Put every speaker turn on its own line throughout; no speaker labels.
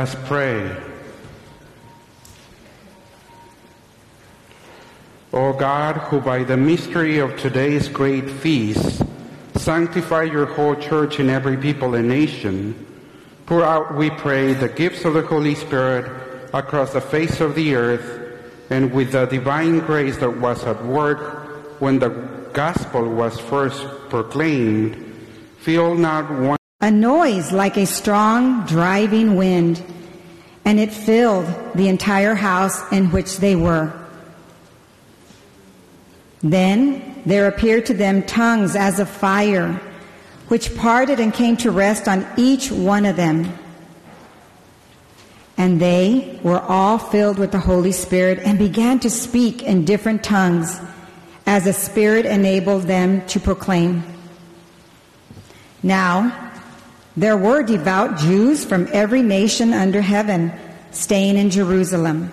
Us pray. O God, who by the mystery of today's great feast sanctify your whole church in every people and nation, pour out, we pray, the gifts of the Holy Spirit across the face of the earth, and with the divine grace that was at work when the gospel was first proclaimed, fill not one
a noise like a strong driving wind, and it filled the entire house in which they were. Then there appeared to them tongues as of fire, which parted and came to rest on each one of them. And they were all filled with the Holy Spirit and began to speak in different tongues as the Spirit enabled them to proclaim. Now, there were devout Jews from every nation under heaven staying in Jerusalem.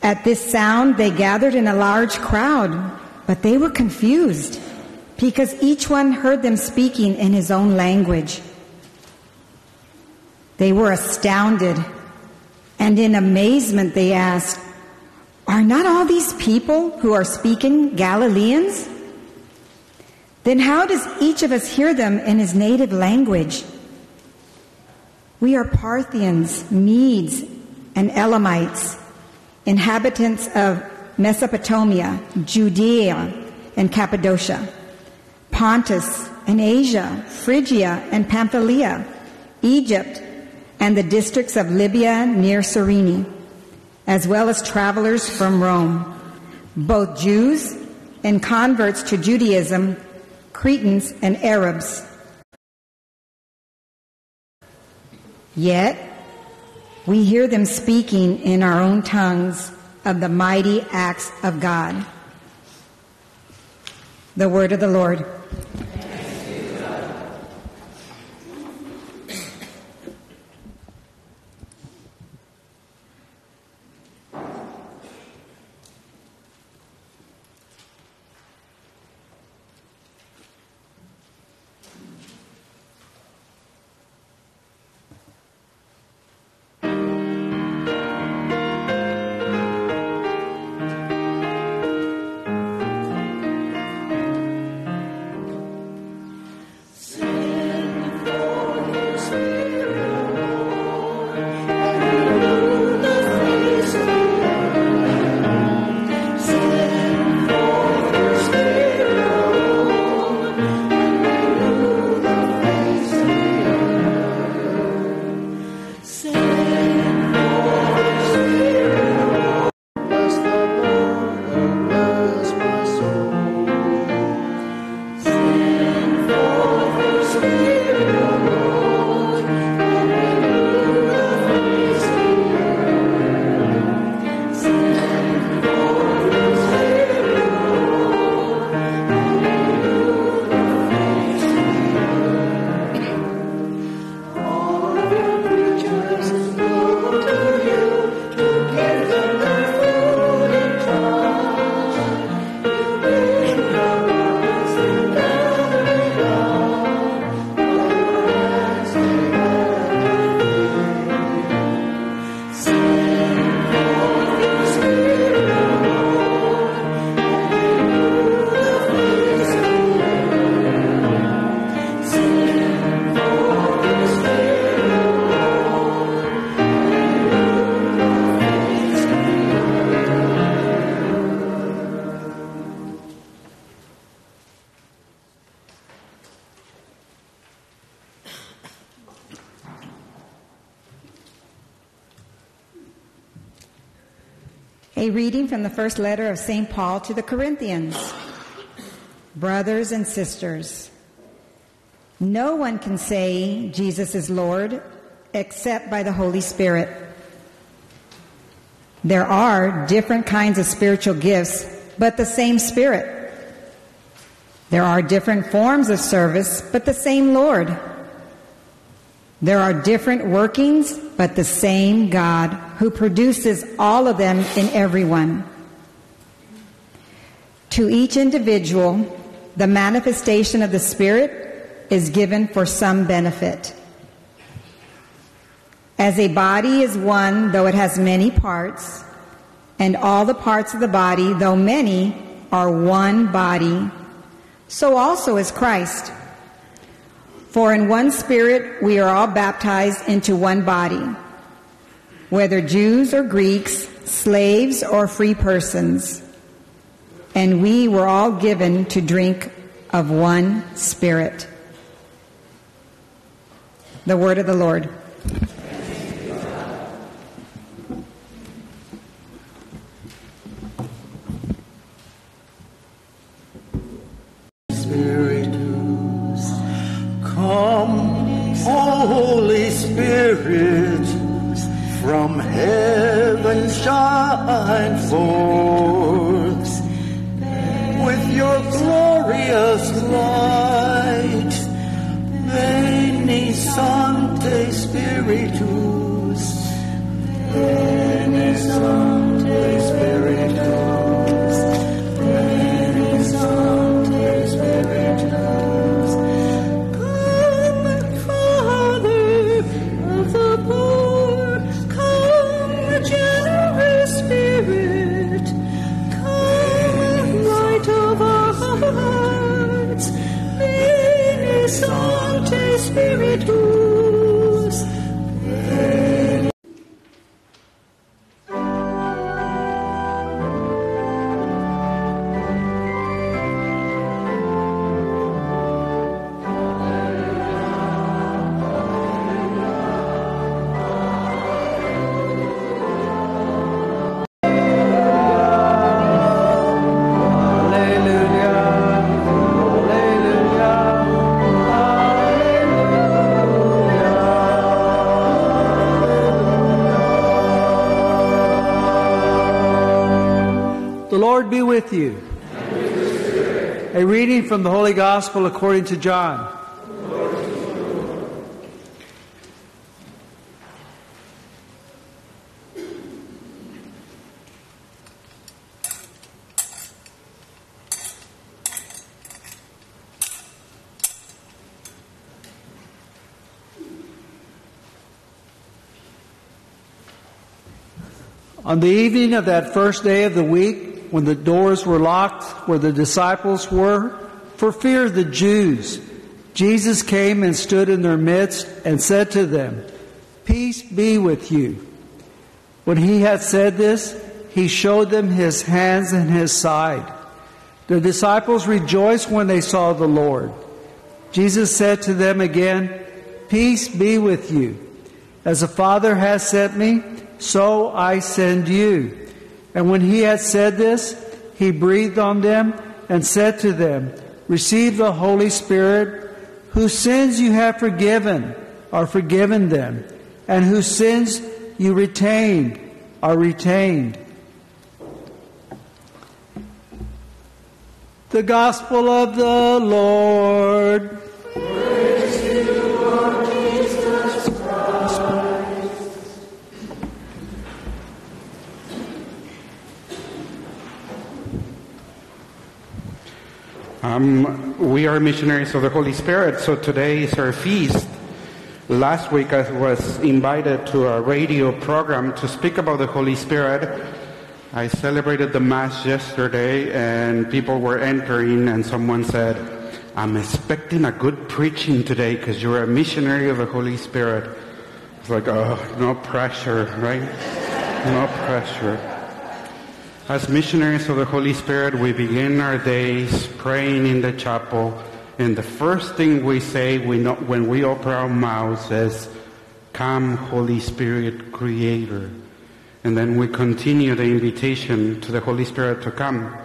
At this sound, they gathered in a large crowd, but they were confused because each one heard them speaking in his own language. They were astounded, and in amazement they asked, Are not all these people who are speaking Galileans? Then how does each of us hear them in his native language? We are Parthians, Medes, and Elamites, inhabitants of Mesopotamia, Judea and Cappadocia, Pontus and Asia, Phrygia and Pamphylia, Egypt and the districts of Libya near Cyrene, as well as travelers from Rome, both Jews and converts to Judaism, Cretans and Arabs. Yet, we hear them speaking in our own tongues of the mighty acts of God. The word of the Lord. A reading from the first letter of St. Paul to the Corinthians. Brothers and sisters, no one can say Jesus is Lord except by the Holy Spirit. There are different kinds of spiritual gifts, but the same Spirit. There are different forms of service, but the same Lord. There are different workings, but the same God who produces all of them in everyone. To each individual, the manifestation of the Spirit is given for some benefit. As a body is one, though it has many parts, and all the parts of the body, though many, are one body, so also is Christ. For in one spirit we are all baptized into one body, whether Jews or Greeks, slaves or free persons, and we were all given to drink of one spirit. The word of the Lord.
Shine forth with your glorious light. Veni Sancte Spiritus, Veni Sancte
Lord be with you. A reading from the Holy Gospel according to John. On the evening of that first day of the week, when the doors were locked where the disciples were, for fear of the Jews, Jesus came and stood in their midst and said to them, Peace be with you. When he had said this, he showed them his hands and his side. The disciples rejoiced when they saw the Lord. Jesus said to them again, Peace be with you. As the Father has sent me, so I send you. And when he had said this, he breathed on them and said to them, Receive the Holy Spirit, whose sins you have forgiven are forgiven them, and whose sins you retained are retained. The Gospel of the Lord.
Um, we are missionaries of the Holy Spirit, so today is our feast. Last week I was invited to a radio program to speak about the Holy Spirit. I celebrated the Mass yesterday and people were entering and someone said, I'm expecting a good preaching today because you're a missionary of the Holy Spirit. It's like, oh, no pressure, right? No pressure. As missionaries of the Holy Spirit, we begin our days praying in the chapel, and the first thing we say we know, when we open our mouths is, Come, Holy Spirit, Creator. And then we continue the invitation to the Holy Spirit to come.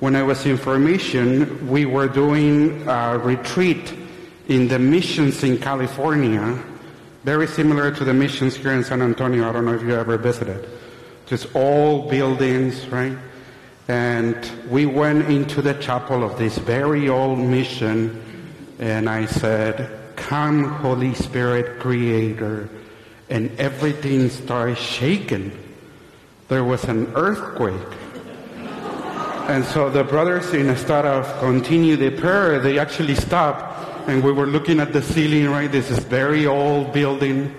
When I was in formation, we were doing a retreat in the missions in California, very similar to the missions here in San Antonio. I don't know if you ever visited just all buildings, right? And we went into the chapel of this very old mission, and I said, Come, Holy Spirit, Creator. And everything started shaking. There was an earthquake. And so the brothers, instead of continue the prayer, they actually stopped, and we were looking at the ceiling, right? This is very old building,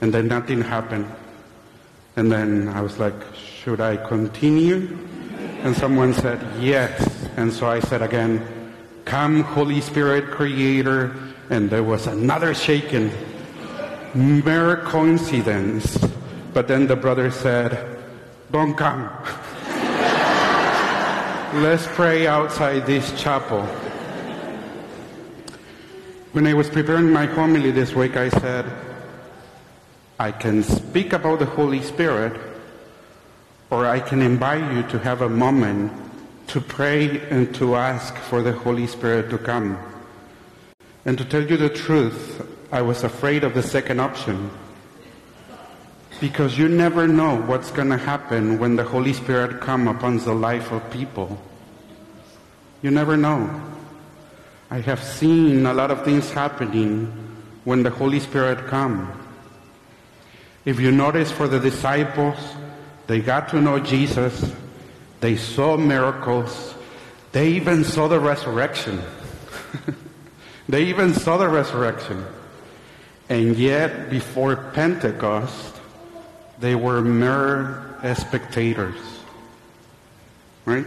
and then nothing happened. And then I was like, should I continue? And someone said, yes. And so I said again, come Holy Spirit Creator. And there was another shaking. Mere coincidence. But then the brother said, don't come. Let's pray outside this chapel. When I was preparing my homily this week, I said, I can speak about the Holy Spirit, or I can invite you to have a moment to pray and to ask for the Holy Spirit to come. And to tell you the truth, I was afraid of the second option. Because you never know what's going to happen when the Holy Spirit come upon the life of people. You never know. I have seen a lot of things happening when the Holy Spirit come. If you notice for the disciples, they got to know Jesus. They saw miracles. They even saw the resurrection. they even saw the resurrection. And yet, before Pentecost, they were mere spectators. Right?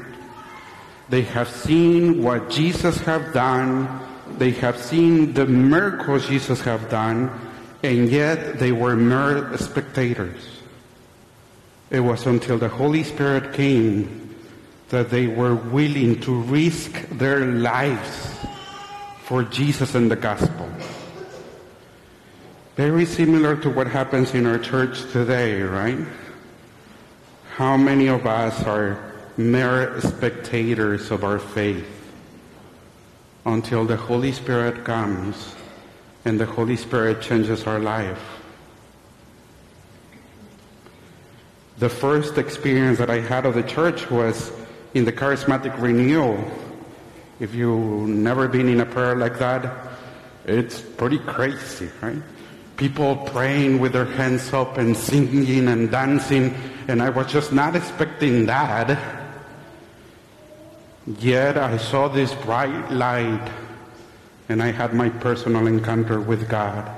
They have seen what Jesus have done. They have seen the miracles Jesus have done, and yet they were mere spectators. It was until the Holy Spirit came that they were willing to risk their lives for Jesus and the gospel. Very similar to what happens in our church today, right? How many of us are mere spectators of our faith until the Holy Spirit comes and the Holy Spirit changes our life? The first experience that I had of the church was in the charismatic renewal. If you've never been in a prayer like that, it's pretty crazy, right? People praying with their hands up and singing and dancing, and I was just not expecting that. Yet I saw this bright light, and I had my personal encounter with God.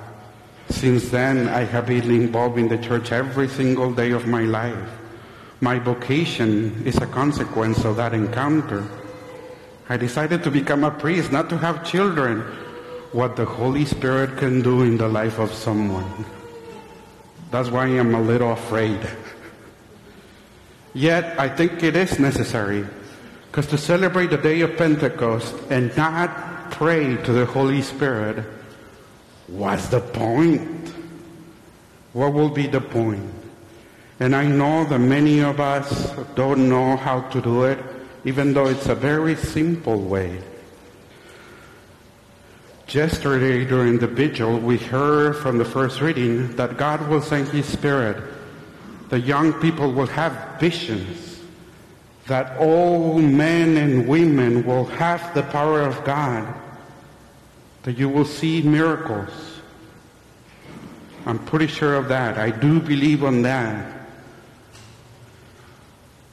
Since then, I have been involved in the church every single day of my life. My vocation is a consequence of that encounter. I decided to become a priest, not to have children. What the Holy Spirit can do in the life of someone. That's why I'm a little afraid. Yet, I think it is necessary. Because to celebrate the day of Pentecost and not pray to the Holy Spirit, what's the point? What will be the point? And I know that many of us don't know how to do it, even though it's a very simple way. Yesterday during the vigil, we heard from the first reading that God will send His Spirit. The young people will have visions. That all men and women will have the power of God. That you will see miracles. I'm pretty sure of that. I do believe on that.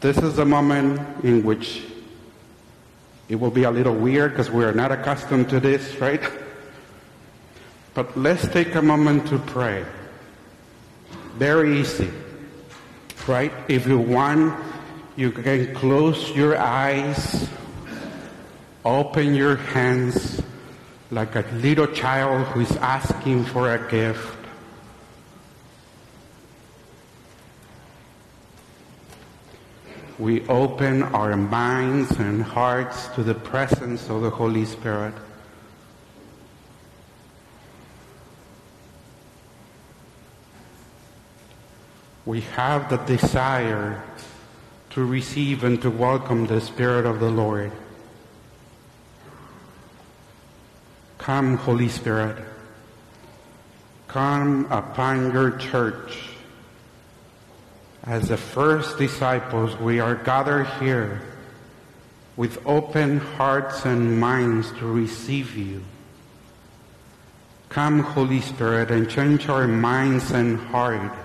This is a moment in which it will be a little weird because we are not accustomed to this, right? But let's take a moment to pray. Very easy, right? If you want, you can close your eyes, open your hands like a little child who is asking for a gift. We open our minds and hearts to the presence of the Holy Spirit. We have the desire to receive and to welcome the Spirit of the Lord. Come, Holy Spirit. Come upon your church. As the first disciples, we are gathered here with open hearts and minds to receive you. Come, Holy Spirit, and change our minds and heart.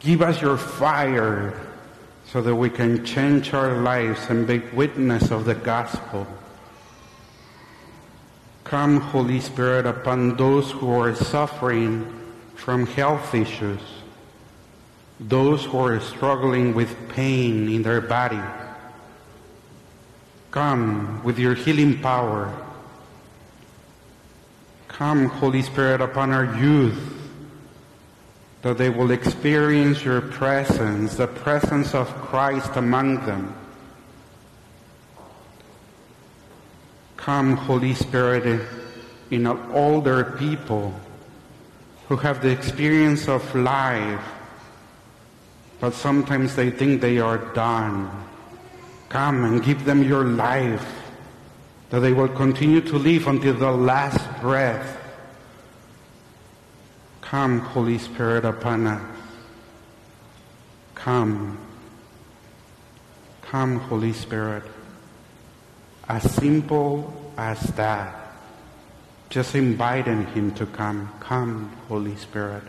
Give us your fire so that we can change our lives and be witness of the gospel. Come, Holy Spirit, upon those who are suffering from health issues, those who are struggling with pain in their body. Come with your healing power. Come, Holy Spirit, upon our youth, that they will experience your presence, the presence of Christ among them. Come, Holy Spirit, in older people who have the experience of life, but sometimes they think they are done. Come and give them your life, that they will continue to live until the last breath. Come, Holy Spirit, upon us. Come. Come, Holy Spirit. As simple as that. Just inviting Him to come. Come, Holy Spirit.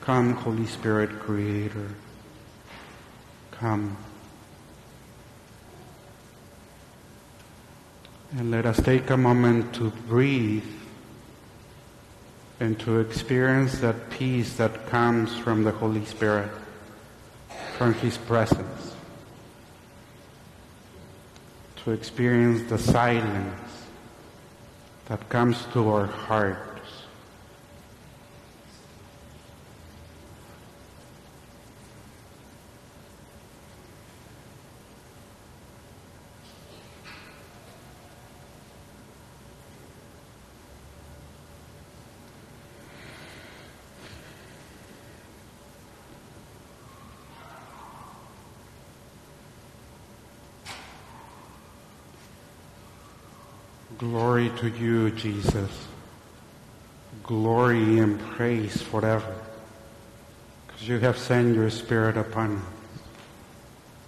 Come, Holy Spirit, Creator. Come. And let us take a moment to breathe and to experience that peace that comes from the Holy Spirit, from His presence. To experience the silence that comes to our hearts. Glory to you, Jesus. Glory and praise forever. Because you have sent your Spirit upon us.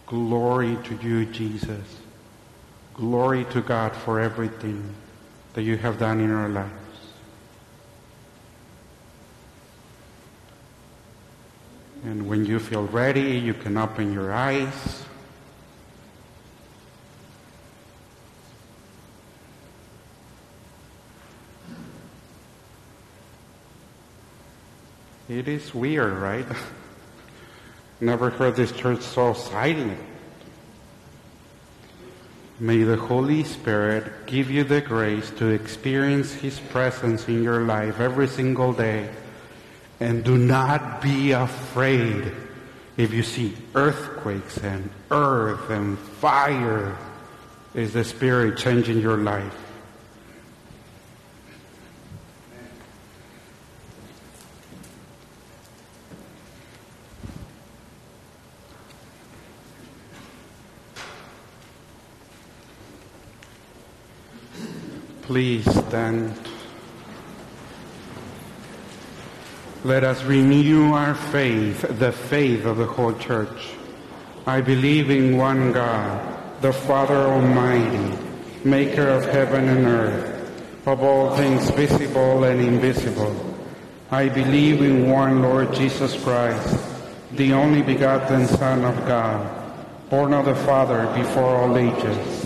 Glory to you, Jesus. Glory to God for everything that you have done in our lives. And when you feel ready, you can open your eyes. It is weird, right? Never heard this church so silent. May the Holy Spirit give you the grace to experience His presence in your life every single day. And do not be afraid if you see earthquakes and earth and fire. Is the Spirit changing your life? Please stand. Let us renew our faith, the faith of the whole church. I believe in one God, the Father Almighty, maker of heaven and earth, of all things visible and invisible. I believe in one Lord Jesus Christ, the only begotten Son of God, born of the Father before all ages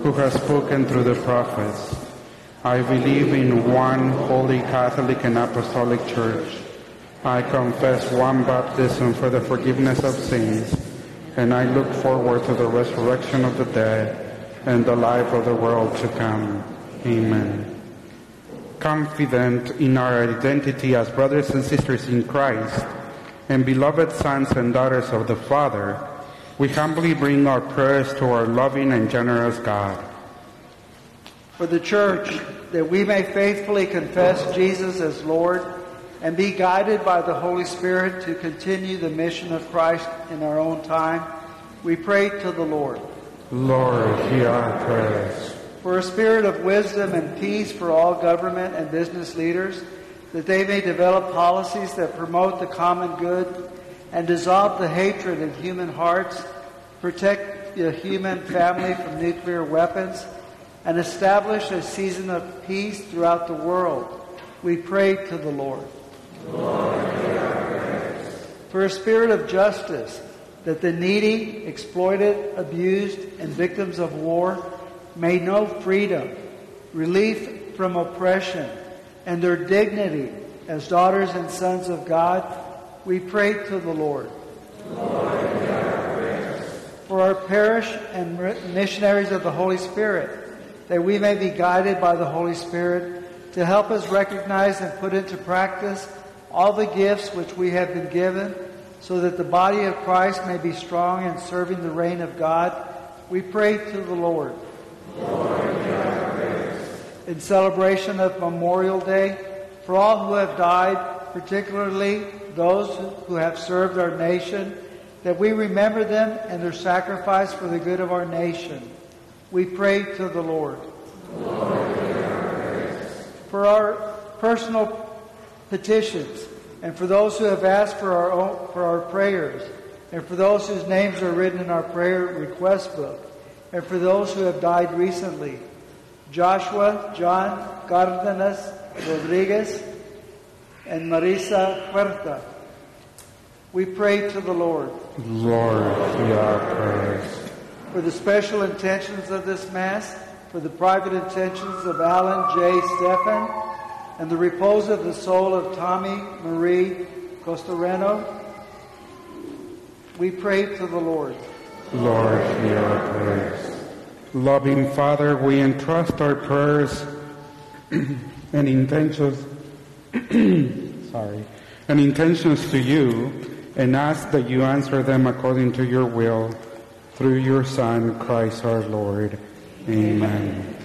who has spoken through the prophets. I believe in one holy Catholic and Apostolic Church. I confess one baptism for the forgiveness of sins, and I look forward to the resurrection of the dead and the life of the world to come. Amen. Confident in our identity as brothers and sisters in Christ, and beloved sons and daughters of the Father, we humbly bring our prayers to our loving and generous God.
For the church, that we may faithfully confess Jesus as Lord and be guided by the Holy Spirit to continue the mission of Christ in our own time, we pray to the Lord.
Lord, hear our prayers.
For a spirit of wisdom and peace for all government and business leaders, that they may develop policies that promote the common good and dissolve the hatred in human hearts, protect the human family from nuclear weapons, and establish a season of peace throughout the world. We pray to the Lord. For a spirit of justice, that the needy, exploited, abused, and victims of war may know freedom, relief from oppression, and their dignity as daughters and sons of God, we pray to the Lord. For our parish and missionaries of the Holy Spirit, that we may be guided by the Holy Spirit to help us recognize and put into practice all the gifts which we have been given, so that the body of Christ may be strong in serving the reign of God, we pray to the Lord. in celebration of Memorial Day, for all who have died, particularly those who have served our nation, that we remember them and their sacrifice for the good of our nation. We pray to the Lord. for our personal petitions, and for those who have asked for our, own, for our prayers, and for those whose names are written in our prayer request book, and for those who have died recently, Joshua John Cardenas Rodriguez, and Marisa Huerta. We pray to the Lord.
Lord, hear our prayers.
For the special intentions of this Mass, for the private intentions of Alan J. Stephan, and the repose of the soul of Tommy Marie Costareno, we pray to the Lord.
Lord, hear our prayers. Loving Father, we entrust our prayers and intentions, sorry, and intentions to you, and ask that you answer them according to your will, through your Son, Christ our Lord. Amen.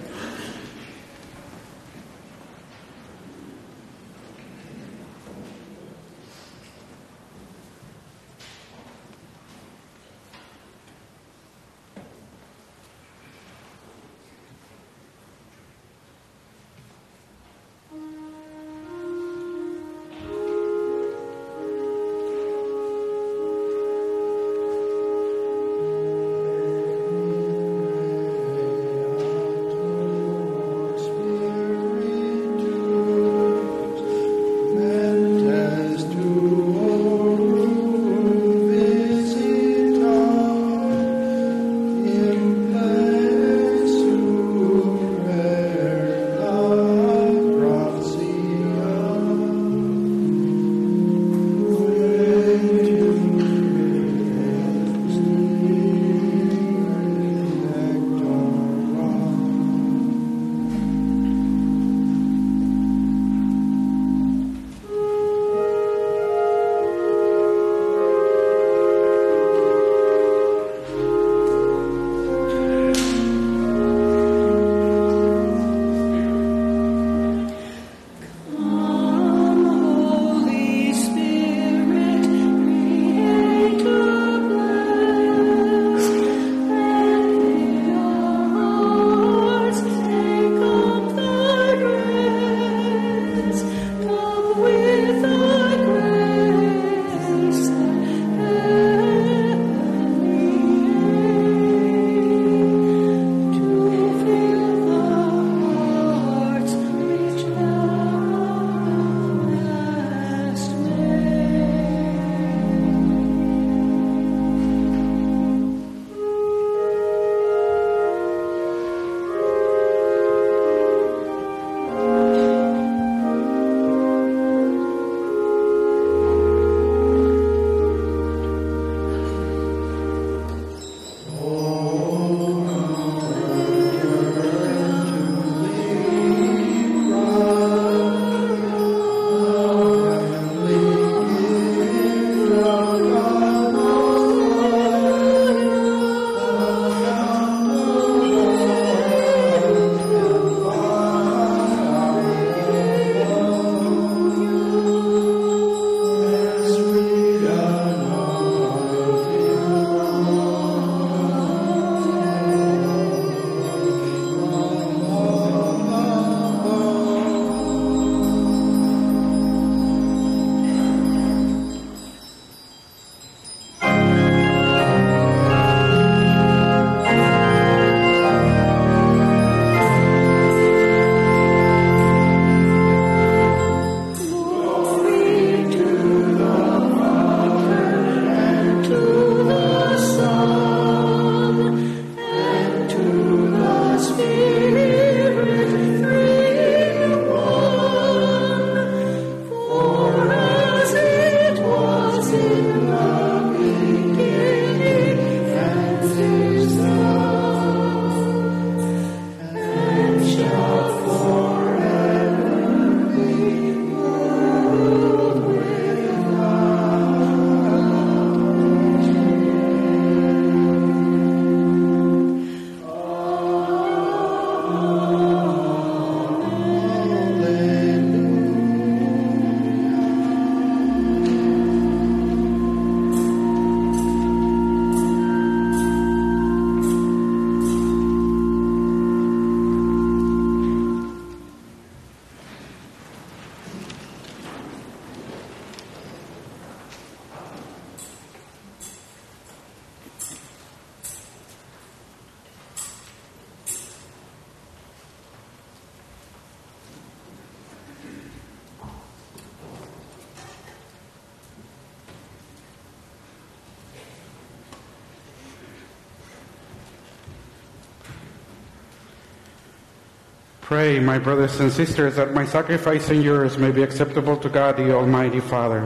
Pray, my brothers and sisters, that my sacrifice and yours may be acceptable to God, the Almighty Father.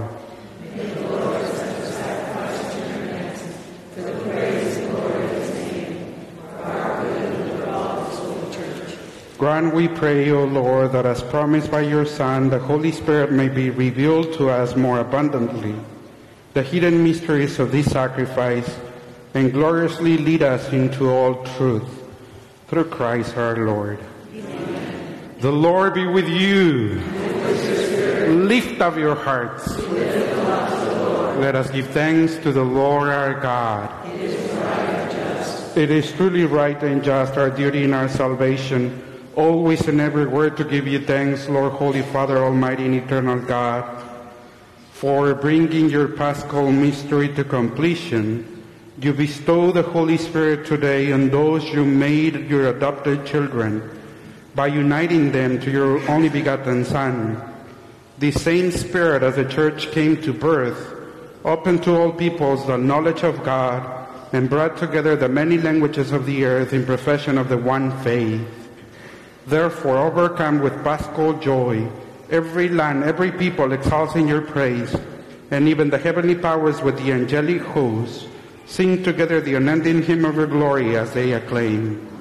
Grant, we pray, O Lord, that as promised by your Son, the Holy Spirit may be revealed to us more abundantly, the hidden mysteries of this sacrifice, and gloriously lead us into all truth. Through Christ our Lord. The Lord be with you. Lift up your hearts. Let us give thanks to the Lord our God. It is truly right and just, our duty and our salvation, always and everywhere to give you thanks, Lord, Holy Father, Almighty and eternal God, for bringing your paschal mystery to completion. You bestow the Holy Spirit today on those you made your adopted children by uniting them to your only begotten Son. The same Spirit as the Church came to birth, opened to all peoples the knowledge of God, and brought together the many languages of the earth in profession of the one faith. Therefore, overcome with paschal joy, every land, every people exalts in your praise, and even the heavenly powers with the angelic hosts sing together the unending hymn of your glory as they acclaim.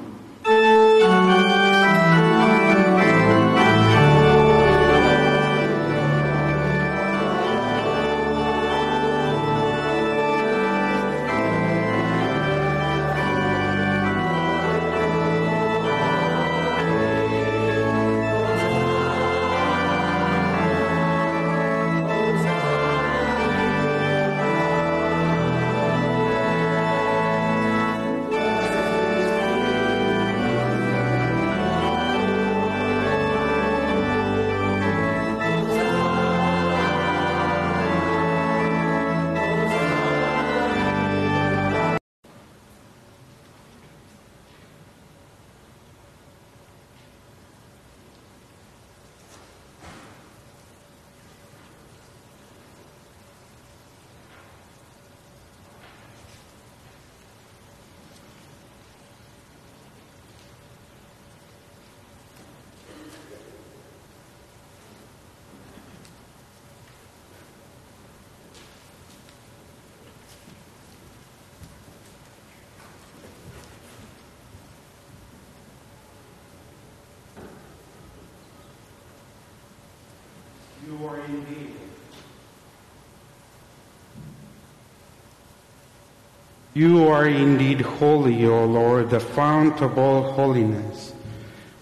You are indeed holy, O Lord, the fount of all holiness.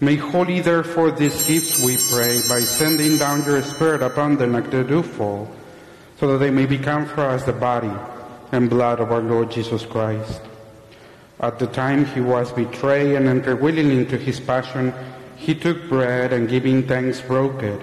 Make holy, therefore, these gifts, we pray, by sending down your Spirit upon them like the dewfall, so that they may become for us the body and blood of our Lord Jesus Christ. At the time he was betrayed and entered willingly into his passion, he took bread and giving thanks broke it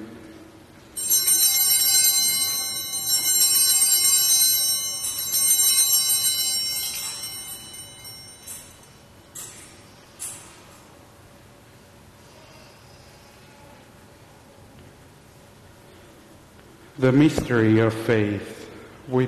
The mystery of faith. We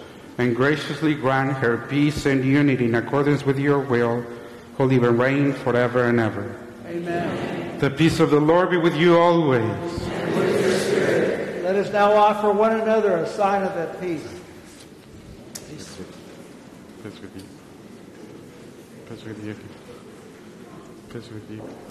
and graciously grant her peace and unity in accordance with your will, who live and reign forever and ever.
Amen.
The peace of the Lord be with you always.
Let us now offer one another a sign of that peace.
Peace with you. Peace with you. Peace with you.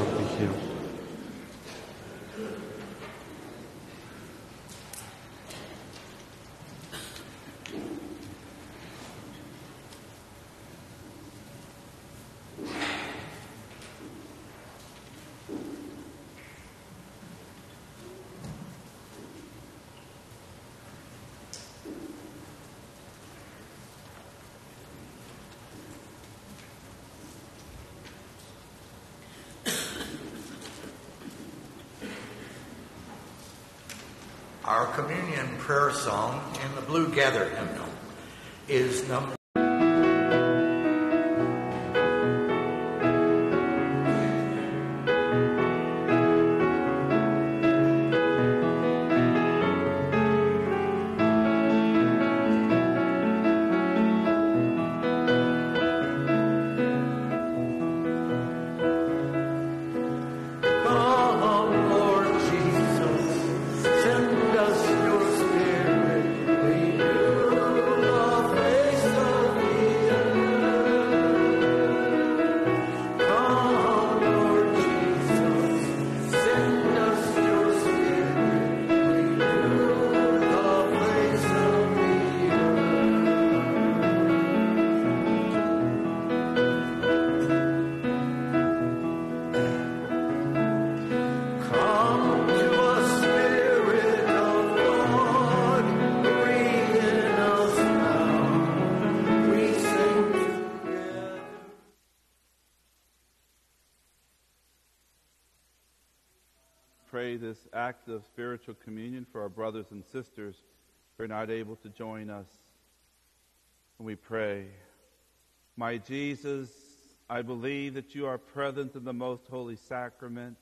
this act of spiritual communion for our brothers and sisters who are not able to join us. And we pray, My Jesus, I believe that you are present in the most holy sacrament.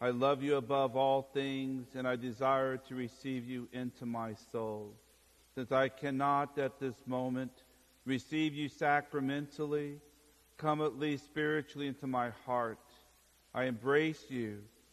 I love you above all things, and I desire to receive you into my soul. Since I cannot at this moment receive you sacramentally, come at least spiritually into my heart. I embrace you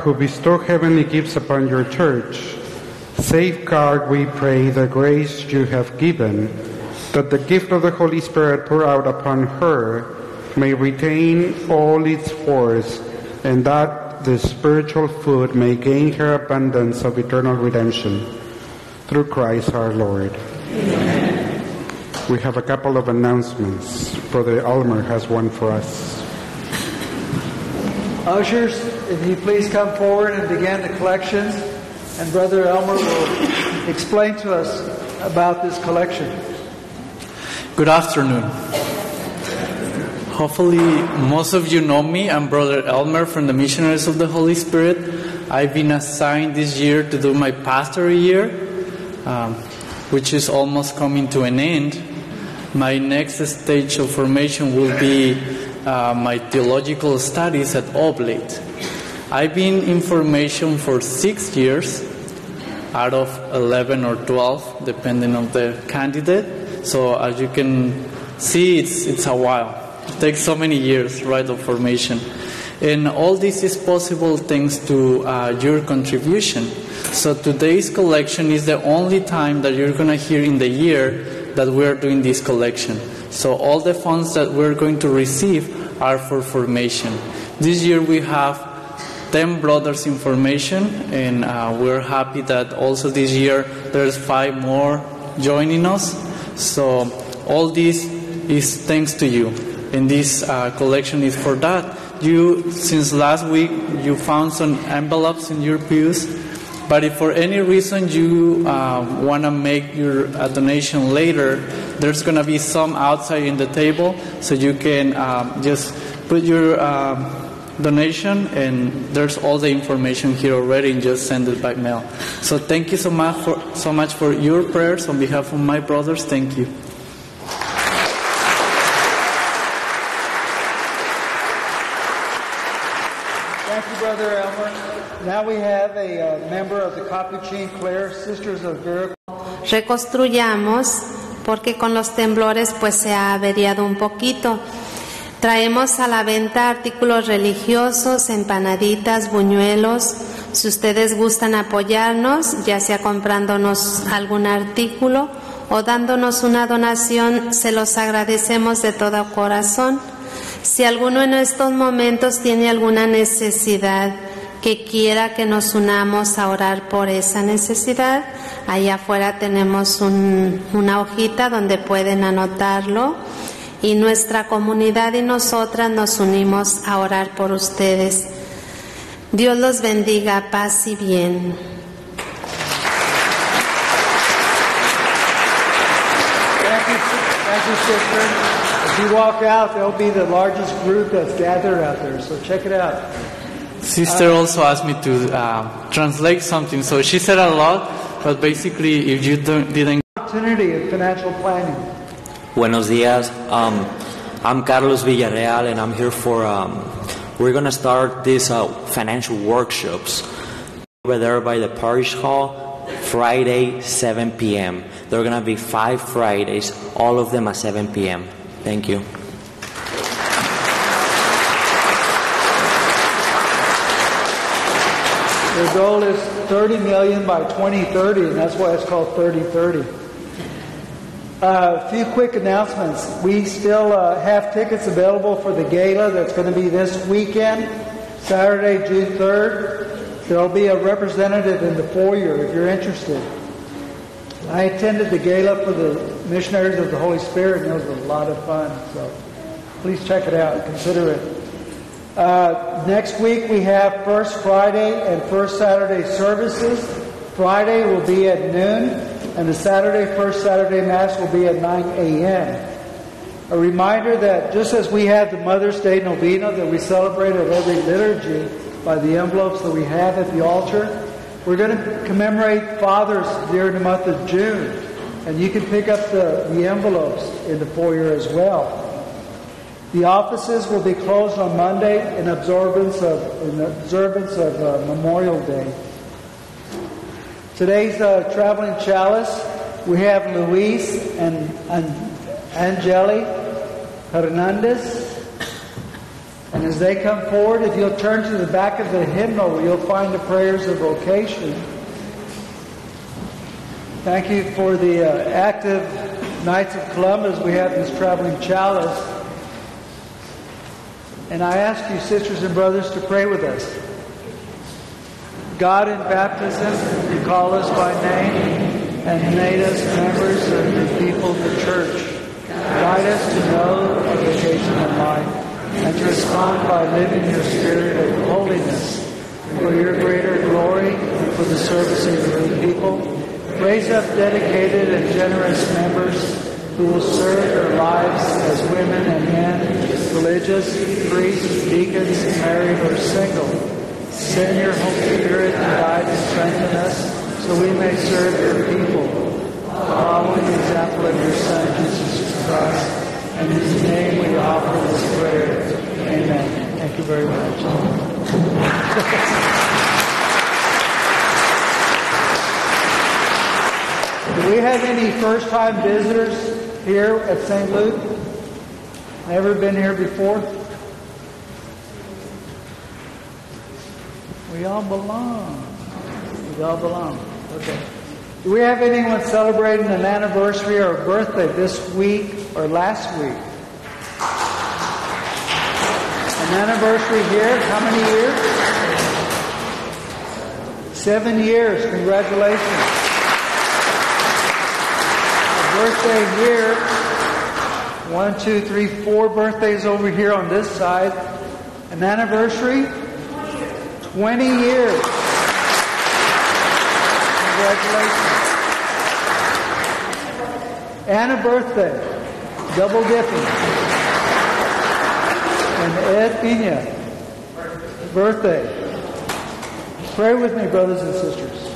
Who bestow heavenly gifts upon your church, safeguard, we pray, the grace you have given, that the gift of the Holy Spirit poured out upon her may retain all its force, and that the spiritual food may gain her abundance of eternal redemption. Through Christ our Lord. Amen. We have a couple of announcements. Brother Elmer has one for us.
Ushers, if you please come forward and begin the collection, and Brother Elmer will explain to us about this collection.
Good afternoon. Hopefully, most of you know me. I'm Brother Elmer from the Missionaries of the Holy Spirit. I've been assigned this year to do my pastoral year, um, which is almost coming to an end. My next stage of formation will be uh, my theological studies at Oblate. I've been in formation for six years out of 11 or 12, depending on the candidate. So as you can see, it's, it's a while. It takes so many years, right, of formation. And all this is possible thanks to uh, your contribution. So today's collection is the only time that you're going to hear in the year that we're doing this collection. So all the funds that we're going to receive are for formation. This year we have 10 brothers in formation, and uh, we're happy that also this year there's five more joining us. So all this is thanks to you, and this uh, collection is for that. You, since last week, you found some envelopes in your pews, but if for any reason you uh, want to make your uh, donation later, there's going to be some outside in the table, so you can um, just put your um, donation, and there's all the information here already, and just send it by mail. So thank you so much for so much for your prayers on behalf of my brothers. Thank you.
Thank you, Brother Elmer. Now we have a uh, member of the Capuchin Clare Sisters of Vera
reconstruyamos porque con los temblores pues se ha averiado un poquito. Traemos a la venta artículos religiosos, empanaditas, buñuelos. Si ustedes gustan apoyarnos, ya sea comprándonos algún artículo o dándonos una donación, se los agradecemos de todo corazón. Si alguno en estos momentos tiene alguna necesidad que quiera que nos unamos a orar por esa necesidad, allá afuera tenemos un- una hojita donde pueden anotarlo y nuestra comunidad y nosotras nos unimos a orar por ustedes. Dios los bendiga, paz y bien.
Thank you, thank you, sister. If you walk out, there'll be the largest group that's gathered out there, so check it out.
Sister also asked me to uh, translate something, so she said a lot, but basically, if you don't, didn't
Opportunity of financial planning.
Buenos dias. Um, I'm Carlos Villarreal, and I'm here for. Um, we're gonna start these uh, financial workshops over there by the parish hall, Friday, 7 p.m. There are gonna be five Fridays, all of them at 7 p.m. Thank you.
Their goal is 30 million by 2030, and that's why it's called 3030. Uh, a few quick announcements. We still uh, have tickets available for the gala that's going to be this weekend, Saturday, June 3rd. There'll be a representative in the foyer if you're interested. I attended the gala for the Missionaries of the Holy Spirit, and it was a lot of fun. So please check it out. And consider it. Uh, next week we have First Friday and First Saturday services. Friday will be at noon, and the Saturday, First Saturday Mass will be at 9 a.m. A reminder that just as we have the Mother's Day Novena that we celebrate at every liturgy by the envelopes that we have at the altar, we're going to commemorate Fathers during the month of June. And you can pick up the, the envelopes in the foyer as well. The offices will be closed on Monday in observance of, in observance of uh, Memorial Day. Today's uh, traveling chalice, we have Luis and, and Angeli Hernandez. And as they come forward, if you'll turn to the back of the hymnal, you'll find the prayers of vocation. Thank you for the uh, active Knights of Columbus. We have this traveling chalice. And I ask you, sisters and brothers, to pray with us. God, in baptism, you call us by name and made us members of the people of the church. Guide us to know our vocation of life and to respond by living your spirit of holiness for your greater glory and for the service of your people. Raise up dedicated and generous members who will serve their lives as women and men, religious, priests, deacons, married or single. Send your Holy Spirit to guide and strengthen us so we may serve your people, following the example of your Son, Jesus Christ. In his name we offer this prayer. Amen. Thank you very much. Do we have any first-time visitors here at St. Luke? Never been here before? We all belong. We all belong. Okay. Do we have anyone celebrating an anniversary or a birthday this week or last week? An anniversary here? How many years? Seven years. Congratulations. A birthday here. One, two, three, four birthdays over here on this side. An anniversary? 20 years. Congratulations. And a birthday. Double dipping. And Ed Pina. Birthday. Pray with me, brothers and sisters.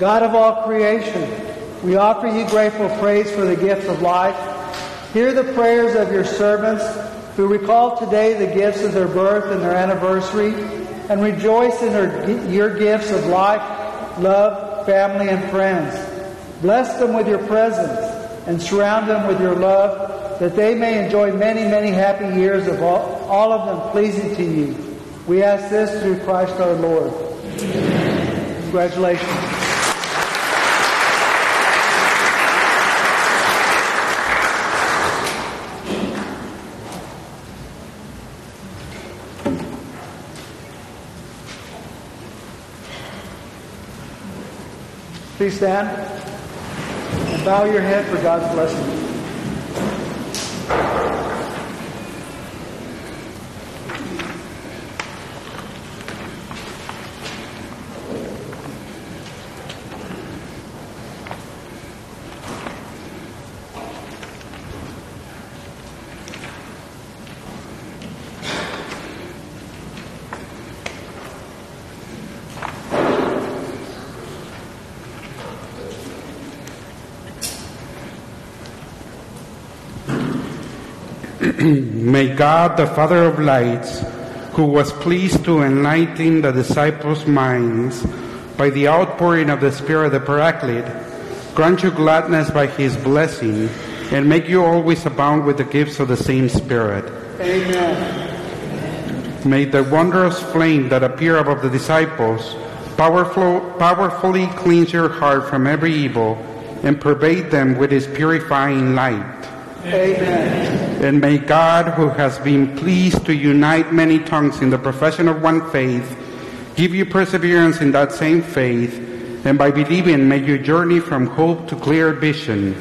God of all creation, we offer you grateful praise for the gift of life. Hear the prayers of your servants who recall today the gifts of their birth and their anniversary and rejoice in their, your gifts of life, love, family, and friends. Bless them with your presence and surround them with your love that they may enjoy many, many happy years of all, all of them pleasing to you. We ask this through Christ our Lord. Congratulations. Please stand and bow your head for God's blessing.
May God, the Father of lights, who was pleased to enlighten the disciples' minds by the outpouring of the Spirit of the Paraclete, grant you gladness by his blessing, and make you always abound with the gifts of the same Spirit.
Amen.
May the wondrous flame that appear above the disciples powerful, powerfully cleanse your heart from every evil and pervade them with his purifying light.
Amen.
And may God, who has been pleased to unite many tongues in the profession of one faith, give you perseverance in that same faith, and by believing may you journey from hope to clear vision.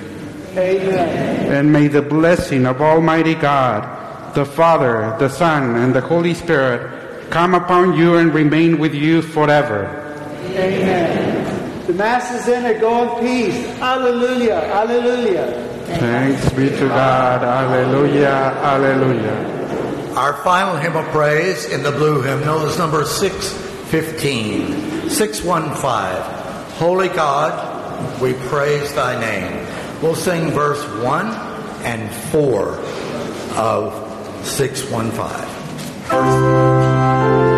Amen.
And may the blessing of Almighty God, the Father, the Son, and the Holy Spirit come upon you and remain with you forever.
Amen. The Mass is ended. Go in peace. Alleluia. Alleluia.
Thanks be to God. Alleluia. Alleluia.
Our final hymn of praise in the blue hymnal is number 615. 615. Holy God, we praise thy name. We'll sing verse 1 and 4 of 615. First-